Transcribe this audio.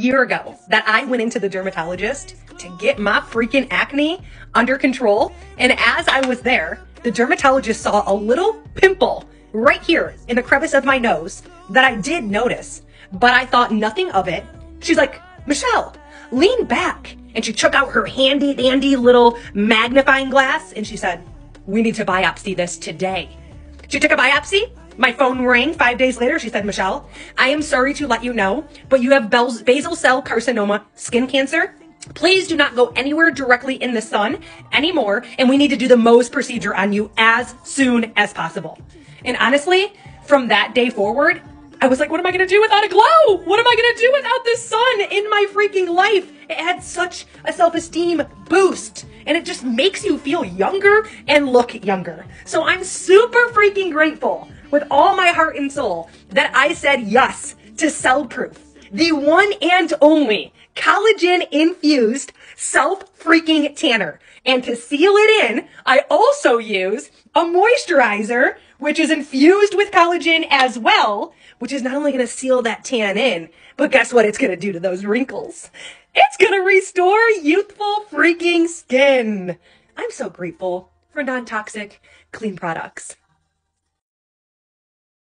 year ago that I went into the dermatologist to get my freaking acne under control. And as I was there, the dermatologist saw a little pimple right here in the crevice of my nose that I did notice, but I thought nothing of it. She's like, Michelle, lean back. And she took out her handy dandy little magnifying glass and she said, we need to biopsy this today. She took a biopsy. My phone rang five days later. She said, Michelle, I am sorry to let you know, but you have basal cell carcinoma, skin cancer. Please do not go anywhere directly in the sun anymore. And we need to do the Mohs procedure on you as soon as possible. And honestly, from that day forward, I was like, what am I gonna do without a glow? What am I gonna do without the sun in my freaking life? It had such a self esteem boost and it just makes you feel younger and look younger. So I'm super freaking grateful with all my heart and soul that I said yes to Cell Proof, the one and only collagen infused self freaking tanner. And to seal it in, I also use a moisturizer, which is infused with collagen as well, which is not only going to seal that tan in, but guess what it's going to do to those wrinkles? It's going to restore youthful freaking skin. I'm so grateful for non-toxic clean products.